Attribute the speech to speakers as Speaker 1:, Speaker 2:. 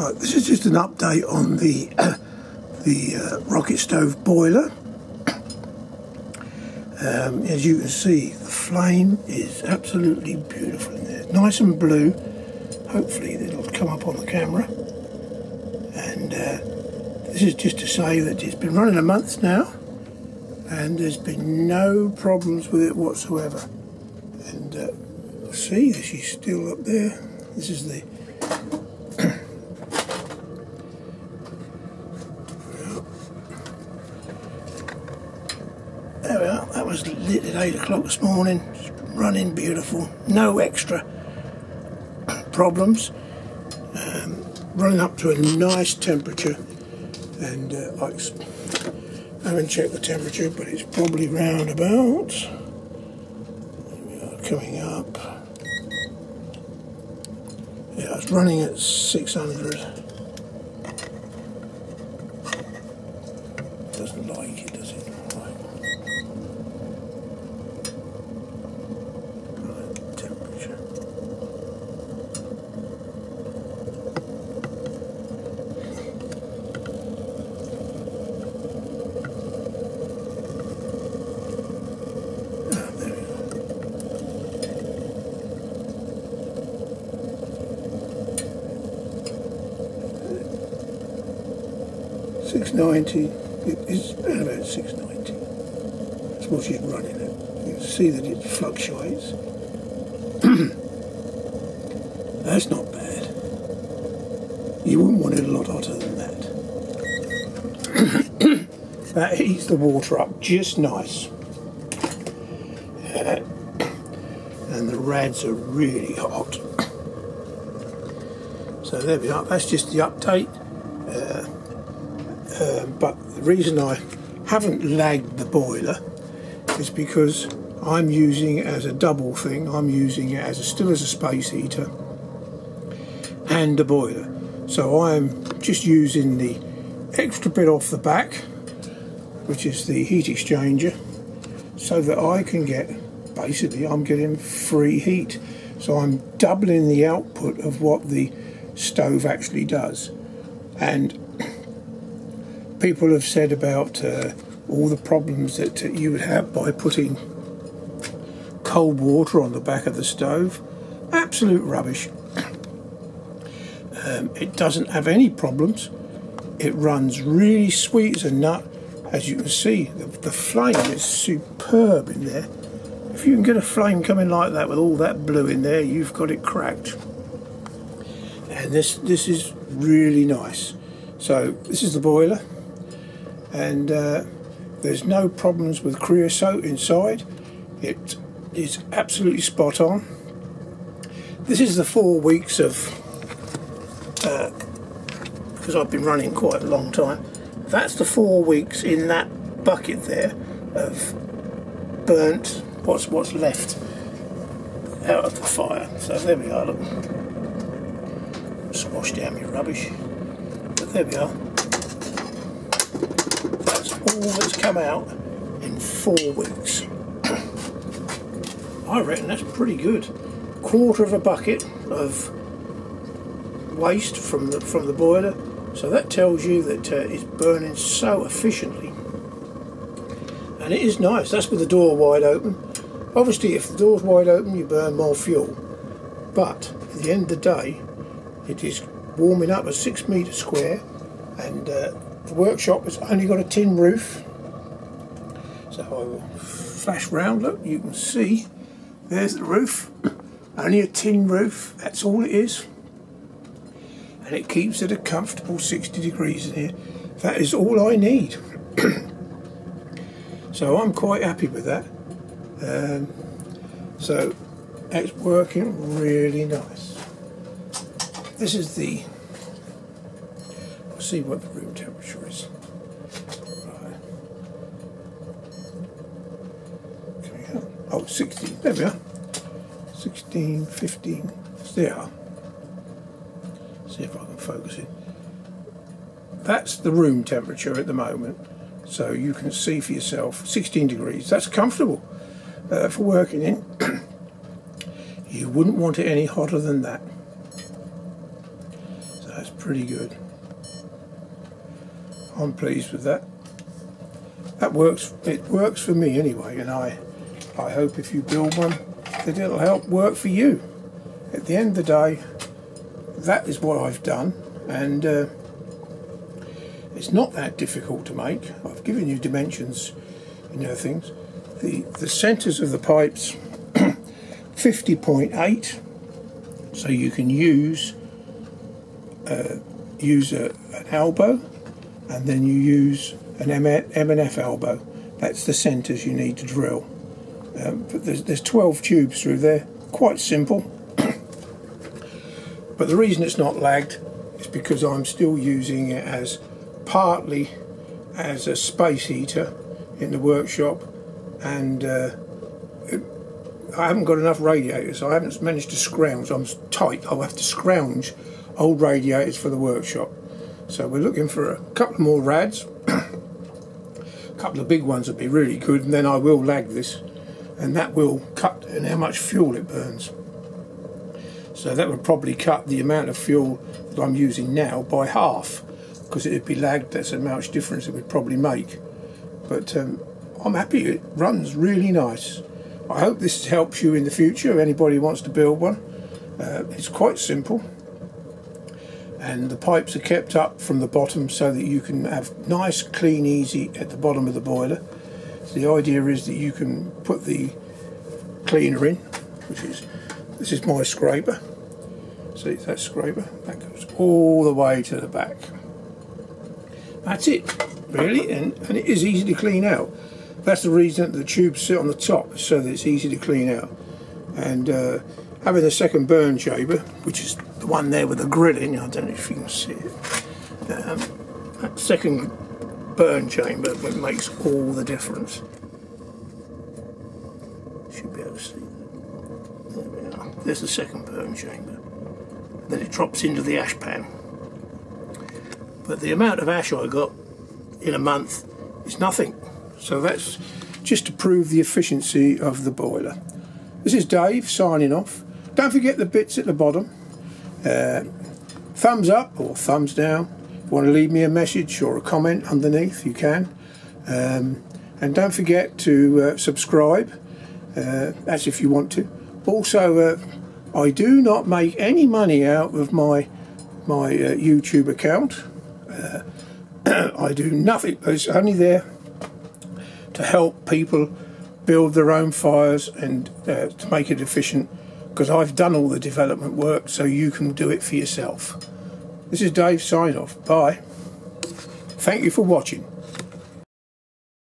Speaker 1: Right, this is just an update on the the uh, rocket stove boiler. Um, as you can see, the flame is absolutely beautiful in there. Nice and blue. Hopefully it'll come up on the camera. And uh, this is just to say that it's been running a month now and there's been no problems with it whatsoever. And uh, see, she's still up there. This is the There we are. That was lit at 8 o'clock this morning. Running beautiful. No extra problems. Um, running up to a nice temperature. And uh, I haven't checked the temperature, but it's probably round about. coming up. Yeah, it's running at 600. Doesn't like it, 690, it's about 690. Suppose you're running it. You can see that it fluctuates. That's not bad. You wouldn't want it a lot hotter than that. that heats the water up just nice. And the rads are really hot. So there we are, that's just the update. Uh, um, but the reason I haven't lagged the boiler is because I'm using it as a double thing. I'm using it as a, still as a space heater and a boiler. So I'm just using the extra bit off the back, which is the heat exchanger, so that I can get basically I'm getting free heat. So I'm doubling the output of what the stove actually does. And people have said about uh, all the problems that you would have by putting cold water on the back of the stove. Absolute rubbish. Um, it doesn't have any problems. It runs really sweet as a nut. As you can see, the, the flame is superb in there. If you can get a flame coming like that with all that blue in there, you've got it cracked. And this this is really nice. So this is the boiler and uh, there's no problems with creosote inside. It is absolutely spot on. This is the four weeks of because I've been running quite a long time. That's the four weeks in that bucket there of burnt what's what's left out of the fire. So there we are. Look, squash down your rubbish. But there we are. All that's come out in four weeks. I reckon that's pretty good. Quarter of a bucket of waste from the from the boiler. So that tells you that uh, it's burning so efficiently. And it is nice. That's with the door wide open. Obviously, if the door's wide open, you burn more fuel. But at the end of the day, it is warming up a six metre square, and uh, the workshop has only got a tin roof. So I will flash round. Look, you can see there's the roof. Only a tin roof. That's all it is and it keeps it a comfortable 60 degrees in here. That is all I need. so I'm quite happy with that. Um, so it's working really nice. This is the, let's see what the room temperature is. Right. Coming up. Oh, 16, there we are. 16, 15, there. See if I can focus it. That's the room temperature at the moment. So you can see for yourself, 16 degrees. That's comfortable uh, for working in. you wouldn't want it any hotter than that. So that's pretty good. I'm pleased with that. That works. It works for me anyway, and I, I hope if you build one, that it'll help work for you. At the end of the day, that is what I've done, and uh, it's not that difficult to make. I've given you dimensions and other things. The the centres of the pipes, 50.8, so you can use uh, use a, an elbow, and then you use an M and F elbow. That's the centres you need to drill. Um, but there's, there's 12 tubes through there, quite simple. but the reason it's not lagged is because I'm still using it as partly as a space heater in the workshop and uh, it, I haven't got enough radiators. I haven't managed to scrounge. I'm tight. I'll have to scrounge old radiators for the workshop. So we're looking for a couple more rads. a couple of big ones would be really good and then I will lag this and that will cut in how much fuel it burns. So that would probably cut the amount of fuel that I'm using now by half because it would be lagged. That's how much difference it would probably make. But um, I'm happy it runs really nice. I hope this helps you in the future if anybody wants to build one. Uh, it's quite simple and the pipes are kept up from the bottom so that you can have nice clean easy at the bottom of the boiler so the idea is that you can put the cleaner in which is this is my scraper. See that scraper? That goes all the way to the back. That's it really and, and it is easy to clean out. That's the reason that the tubes sit on the top so that it's easy to clean out. And uh, having the second burn chamber which is the one there with the grill in, I don't know if you can see it. Um, that second burn chamber which makes all the difference. Should be able to see. There we are. There's the second burn chamber. Then it drops into the ash pan. But the amount of ash I got in a month is nothing. So that's just to prove the efficiency of the boiler. This is Dave signing off. Don't forget the bits at the bottom. Uh, thumbs up or thumbs down. Want to leave me a message or a comment underneath, you can. Um, and don't forget to uh, subscribe, uh, as if you want to. Also, uh, I do not make any money out of my my uh, YouTube account. Uh, I do nothing, it's only there to help people build their own fires and to make it efficient because I've done all the development work so you can do it for yourself. This is Dave sign off. Bye. Thank you for watching.